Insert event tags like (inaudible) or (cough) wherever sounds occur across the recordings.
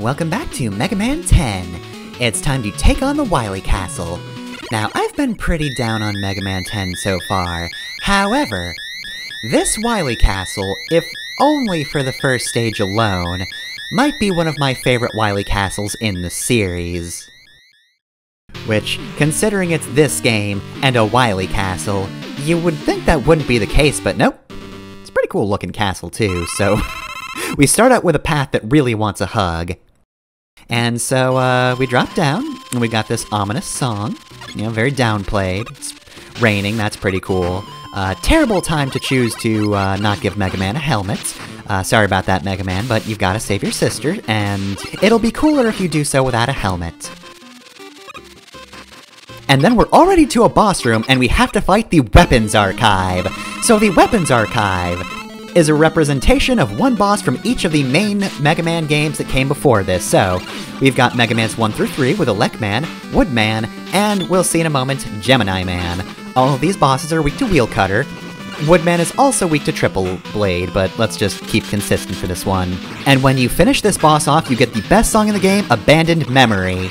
welcome back to Mega Man 10. It's time to take on the Wily Castle. Now, I've been pretty down on Mega Man 10 so far. However, this Wily Castle, if only for the first stage alone, might be one of my favorite Wily Castles in the series. Which, considering it's this game and a Wily Castle, you would think that wouldn't be the case, but nope. It's a pretty cool looking castle too, so... (laughs) we start out with a path that really wants a hug. And so, uh, we drop down, and we got this ominous song. You know, very downplayed. It's raining, that's pretty cool. Uh, terrible time to choose to uh, not give Mega Man a helmet. Uh, sorry about that, Mega Man, but you've got to save your sister, and it'll be cooler if you do so without a helmet. And then we're already to a boss room, and we have to fight the Weapons Archive. So the Weapons Archive is a representation of one boss from each of the main Mega Man games that came before this. So, we've got Mega Man's 1 through 3 with Elec Man, Woodman, and we'll see in a moment, Gemini Man. All of these bosses are weak to Wheel Cutter. Woodman is also weak to Triple Blade, but let's just keep consistent for this one. And when you finish this boss off, you get the best song in the game, Abandoned Memory.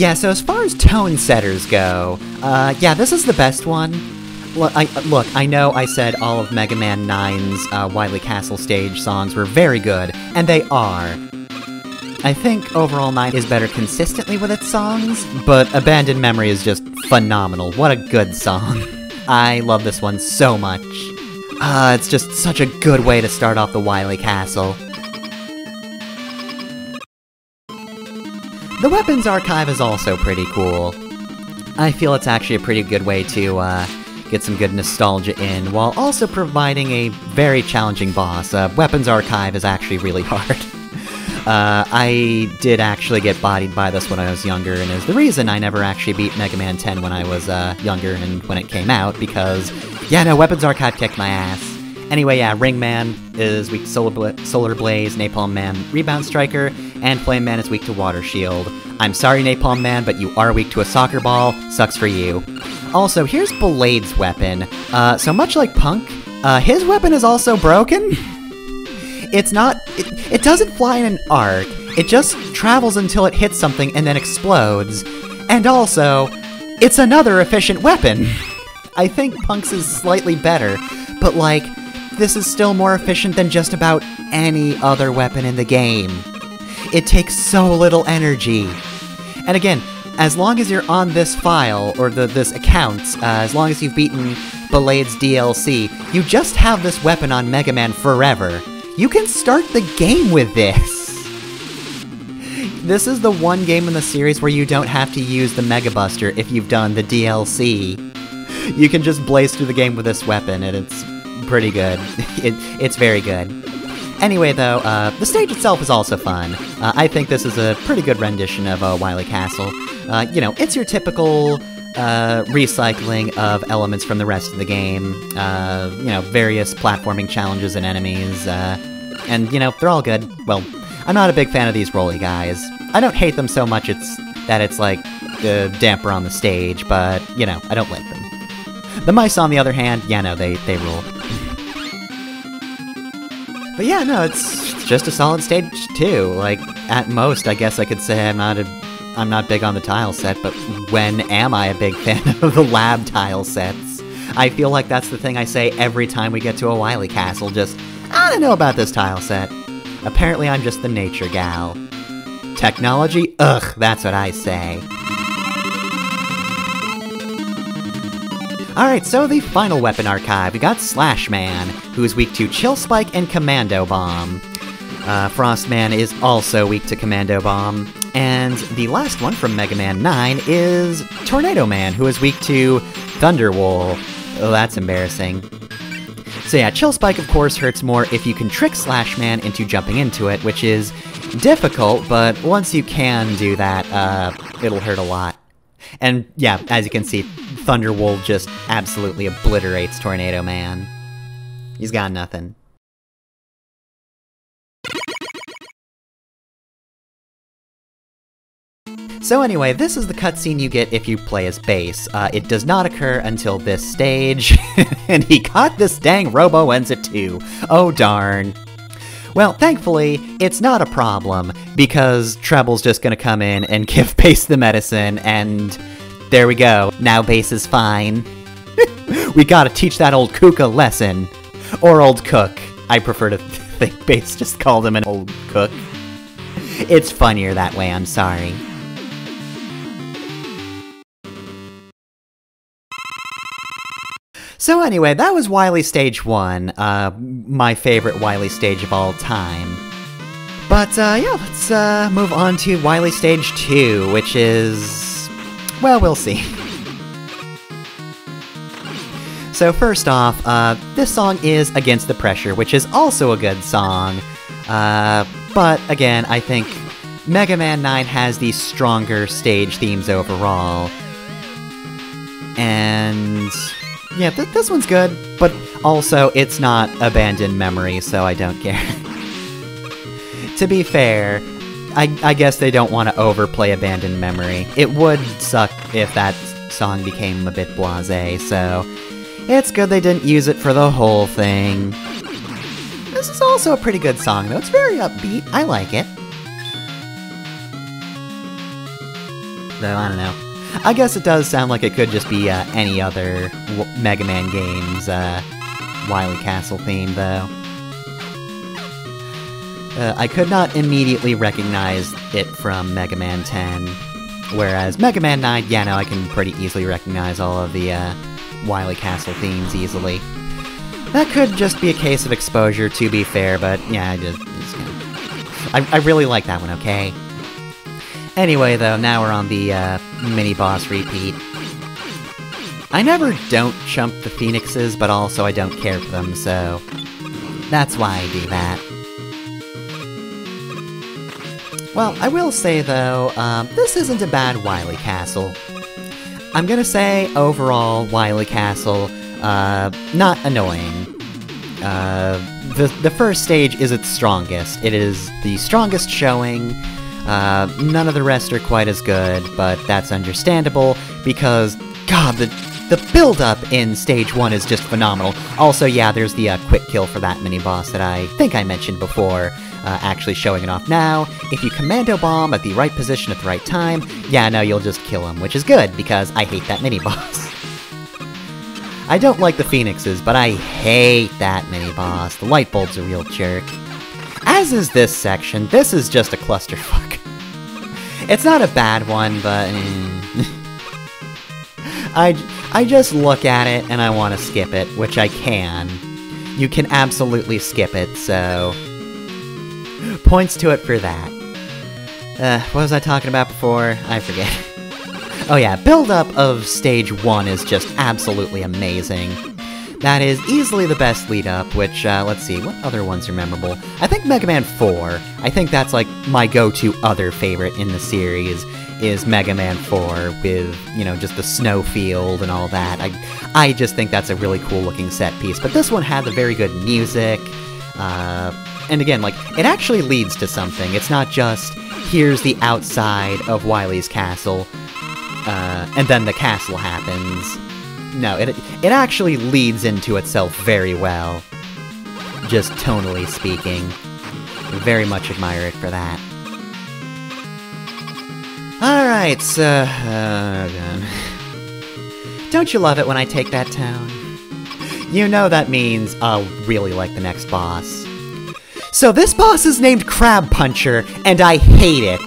Yeah, so as far as tone setters go, uh, yeah, this is the best one. Look I, look, I know I said all of Mega Man 9's uh, Wily Castle stage songs were very good, and they are. I think overall 9 is better consistently with its songs, but Abandoned Memory is just phenomenal. What a good song. (laughs) I love this one so much. Uh, it's just such a good way to start off the Wily Castle. The Weapons Archive is also pretty cool. I feel it's actually a pretty good way to uh, get some good nostalgia in, while also providing a very challenging boss. Uh, Weapons Archive is actually really (laughs) hard. Uh, I did actually get bodied by this when I was younger, and is the reason I never actually beat Mega Man 10 when I was uh, younger and when it came out, because, yeah, no, Weapons Archive kicked my ass. Anyway, yeah, Ring Man is weak to Solar, Bla Solar Blaze, Napalm Man, Rebound Striker, and Flame Man is weak to Water Shield. I'm sorry, Napalm Man, but you are weak to a soccer ball. Sucks for you. Also, here's Blade's weapon. Uh, so much like Punk, uh, his weapon is also broken. (laughs) it's not. It, it doesn't fly in an arc. It just travels until it hits something and then explodes. And also, it's another efficient weapon. (laughs) I think Punk's is slightly better, but like, this is still more efficient than just about any other weapon in the game. It takes so little energy. And again, as long as you're on this file, or the, this account, uh, as long as you've beaten Blade's DLC, you just have this weapon on Mega Man forever. You can start the game with this! This is the one game in the series where you don't have to use the Mega Buster if you've done the DLC. You can just blaze through the game with this weapon, and it's pretty good. (laughs) it, it's very good. Anyway, though, uh, the stage itself is also fun. Uh, I think this is a pretty good rendition of uh, Wily Castle. Uh, you know, it's your typical uh, recycling of elements from the rest of the game. Uh, you know, various platforming challenges and enemies. Uh, and, you know, they're all good. Well, I'm not a big fan of these roly guys. I don't hate them so much it's that it's like the damper on the stage, but, you know, I don't like them. The mice, on the other hand, yeah, no, they, they rule. (laughs) But yeah, no, it's just a solid stage too. Like at most, I guess I could say I'm not a I'm not big on the tile set, but when am I a big fan (laughs) of the lab tile sets? I feel like that's the thing I say every time we get to a Wily Castle, just, I don't know about this tile set. Apparently I'm just the nature gal. Technology? Ugh, that's what I say. Alright, so the final weapon archive. We got Slash Man, who is weak to Chill Spike and Commando Bomb. Uh, Frostman is also weak to Commando Bomb. And the last one from Mega Man 9 is Tornado Man, who is weak to Thunderwool. Oh, that's embarrassing. So yeah, Chill Spike of course hurts more if you can trick Slash Man into jumping into it, which is difficult, but once you can do that, uh, it'll hurt a lot. And yeah, as you can see, Thunderwool just absolutely obliterates Tornado Man. He's got nothing. So anyway, this is the cutscene you get if you play as Bass. Uh, it does not occur until this stage, (laughs) and he caught this dang Roboenza too. Oh darn. Well, thankfully, it's not a problem, because Treble's just gonna come in and (laughs) give Bass the medicine, and there we go. Now Bass is fine. (laughs) we gotta teach that old Kuka a lesson. Or old Cook. I prefer to (laughs) think Bass just called him an old cook. It's funnier that way, I'm sorry. So anyway, that was Wily Stage 1, uh, my favorite Wily stage of all time. But uh, yeah, let's uh, move on to Wily Stage 2, which is... well, we'll see. (laughs) So first off, uh, this song is Against the Pressure, which is also a good song. Uh, but again, I think Mega Man 9 has the stronger stage themes overall. And yeah, th this one's good, but also it's not abandoned memory, so I don't care. (laughs) to be fair, I, I guess they don't want to overplay abandoned memory. It would suck if that song became a bit blasé, so it's good they didn't use it for the whole thing. This is also a pretty good song, though. It's very upbeat. I like it. Though, I don't know. I guess it does sound like it could just be uh, any other w Mega Man game's uh, Wily Castle theme, though. Uh, I could not immediately recognize it from Mega Man 10, whereas Mega Man 9, yeah, no, I can pretty easily recognize all of the uh, Wily Castle themes easily. That could just be a case of exposure, to be fair, but yeah, I just... just I, I really like that one, okay? Anyway, though, now we're on the uh, mini-boss repeat. I never don't chump the phoenixes, but also I don't care for them, so... That's why I do that. Well, I will say, though, um, this isn't a bad Wily Castle. I'm gonna say, overall, Wily Castle, uh, not annoying. Uh, the, the first stage is its strongest. It is the strongest showing, uh, none of the rest are quite as good, but that's understandable, because, god, the, the build-up in Stage 1 is just phenomenal. Also, yeah, there's the uh, quick kill for that mini-boss that I think I mentioned before, uh, actually showing it off now. If you Commando Bomb at the right position at the right time, yeah, no, you'll just kill him, which is good, because I hate that (laughs) mini-boss. I don't like the Phoenixes, but I hate that mini-boss. The Light Bulb's a real jerk. As is this section, this is just a clusterfuck. It's not a bad one, but... (laughs) I, I just look at it and I want to skip it, which I can. You can absolutely skip it, so... Points to it for that. Uh, what was I talking about before? I forget. (laughs) oh yeah, build-up of Stage 1 is just absolutely amazing. That is easily the best lead up, which, uh, let's see, what other ones are memorable? I think Mega Man 4. I think that's like my go-to other favorite in the series is Mega Man 4 with, you know, just the snowfield and all that. I, I just think that's a really cool looking set piece. But this one had the very good music, uh, and again, like, it actually leads to something. It's not just, here's the outside of Wily's castle, uh, and then the castle happens no, it, it actually leads into itself very well. Just tonally speaking. Very much admire it for that. Alright, so... Uh, (laughs) Don't you love it when I take that town? You know that means I'll really like the next boss. So this boss is named Crab Puncher, and I hate it.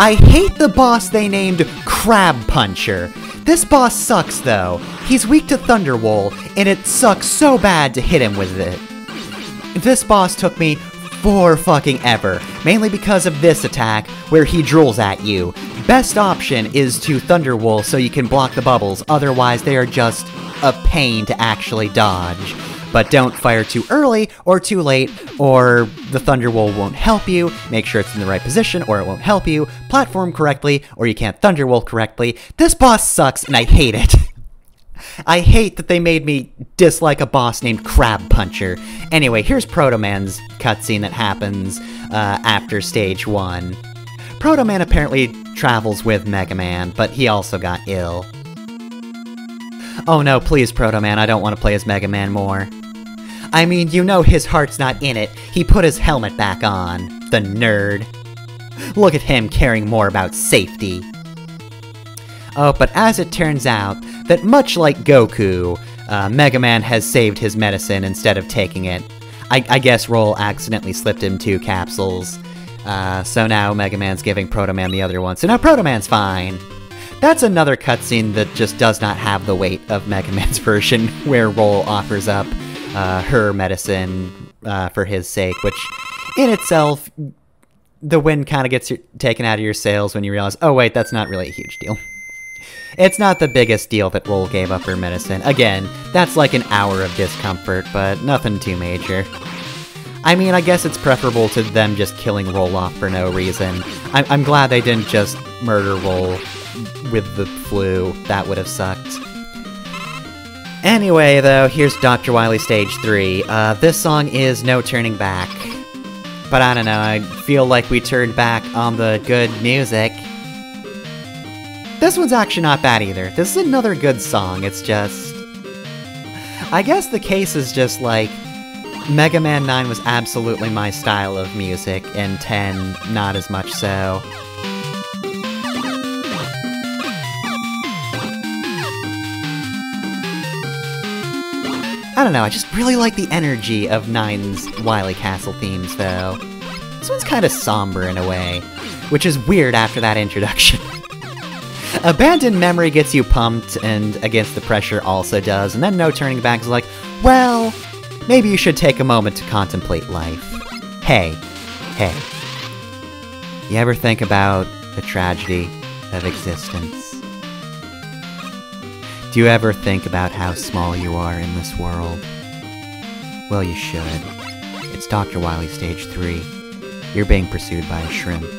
I hate the boss they named Crab Puncher. This boss sucks, though. He's weak to Thunderwool, and it sucks so bad to hit him with it. This boss took me for fucking ever, mainly because of this attack, where he drools at you. Best option is to Thunderwool so you can block the bubbles, otherwise they are just a pain to actually dodge. But don't fire too early or too late, or the Thunderwool won't help you. Make sure it's in the right position, or it won't help you. Platform correctly, or you can't Thunderwool correctly. This boss sucks, and I hate it. (laughs) I hate that they made me dislike a boss named Crab Puncher. Anyway, here's Proto Man's cutscene that happens uh, after stage 1. Proto Man apparently travels with Mega Man, but he also got ill. Oh no, please, Proto Man, I don't want to play as Mega Man more. I mean, you know his heart's not in it. He put his helmet back on. The nerd. Look at him caring more about safety. Oh, but as it turns out, that much like Goku, uh, Mega Man has saved his medicine instead of taking it. I, I guess Roll accidentally slipped him two capsules. Uh, so now Mega Man's giving Proto Man the other one, so now Proto Man's fine. That's another cutscene that just does not have the weight of Mega Man's (laughs) version, where Roll offers up uh, her medicine uh, for his sake, which in itself, the wind kind of gets your, taken out of your sails when you realize, oh wait, that's not really a huge deal. It's not the biggest deal that Roll gave up her medicine. Again, that's like an hour of discomfort, but nothing too major. I mean, I guess it's preferable to them just killing Roll off for no reason. I'm, I'm glad they didn't just murder Roll with the flu. That would have sucked. Anyway, though, here's Dr. Wily Stage 3. Uh, this song is No Turning Back. But I don't know, I feel like we turned back on the good music. This one's actually not bad either. This is another good song, it's just... I guess the case is just like... Mega Man 9 was absolutely my style of music, and 10 not as much so. I don't know, I just really like the energy of Nine's Wily Castle themes, though. This one's kind of somber in a way, which is weird after that introduction. (laughs) Abandoned Memory gets you pumped, and Against the Pressure also does, and then No Turning Back is like, well, maybe you should take a moment to contemplate life. Hey, hey. You ever think about the tragedy of existence? Do you ever think about how small you are in this world? Well, you should. It's Dr. Wily Stage 3. You're being pursued by a shrimp.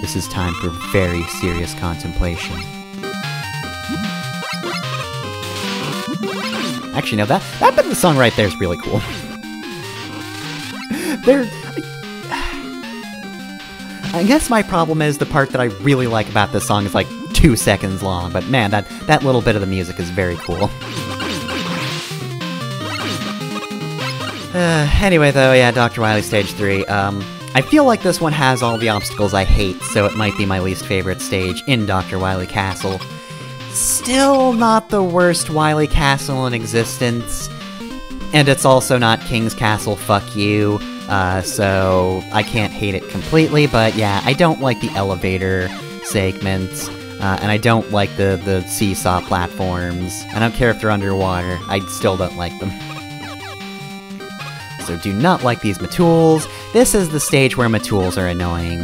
This is time for very serious contemplation. Actually, no, that, that bit of the song right there is really cool. (laughs) there... (sighs) I guess my problem is the part that I really like about this song is like two seconds long, but man, that, that little bit of the music is very cool. Uh, anyway, though, yeah, Dr. Wily Stage 3, um, I feel like this one has all the obstacles I hate, so it might be my least favorite stage in Dr. Wily Castle. Still not the worst Wily Castle in existence, and it's also not King's Castle, fuck you, uh, so I can't hate it completely, but yeah, I don't like the elevator segments. Uh, and I don't like the, the seesaw platforms. I don't care if they're underwater, I still don't like them. So do not like these Matools. This is the stage where Matools are annoying.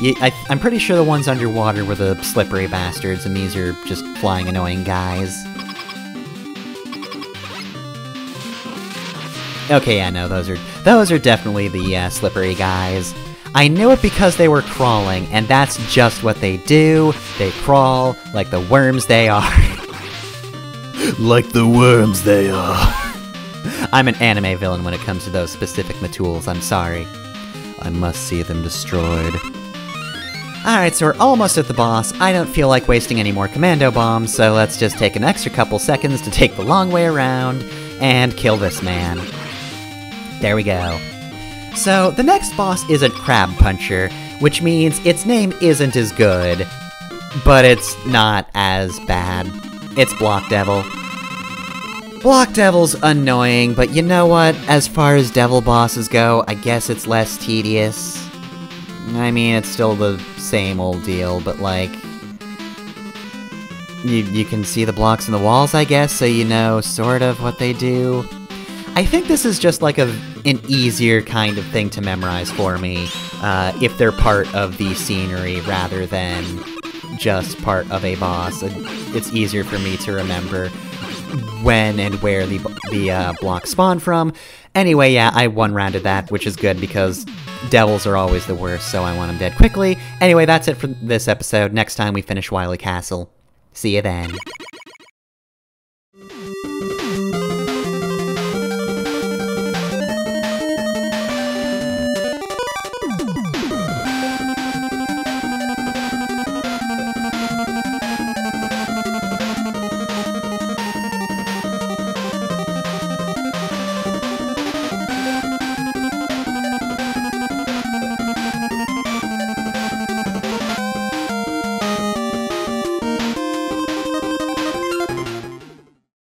You, I, I'm pretty sure the ones underwater were the slippery bastards, and these are just flying annoying guys. Okay, yeah, no, those are those are definitely the uh, slippery guys. I knew it because they were crawling, and that's just what they do. They crawl like the worms they are. (laughs) like the worms they are. I'm an anime villain when it comes to those specific Matools, I'm sorry. I must see them destroyed. Alright, so we're almost at the boss. I don't feel like wasting any more commando bombs, so let's just take an extra couple seconds to take the long way around and kill this man. There we go. So, the next boss is a Crab Puncher, which means its name isn't as good, but it's not as bad. It's Block Devil. Block Devil's annoying, but you know what? As far as devil bosses go, I guess it's less tedious. I mean, it's still the same old deal, but like... you, you can see the blocks in the walls, I guess, so you know sort of what they do. I think this is just like a an easier kind of thing to memorize for me, uh, if they're part of the scenery rather than just part of a boss. It's easier for me to remember when and where the the uh, blocks spawn from. Anyway, yeah, I one-rounded that, which is good because devils are always the worst, so I want them dead quickly. Anyway, that's it for this episode. Next time we finish Wily Castle. See you then.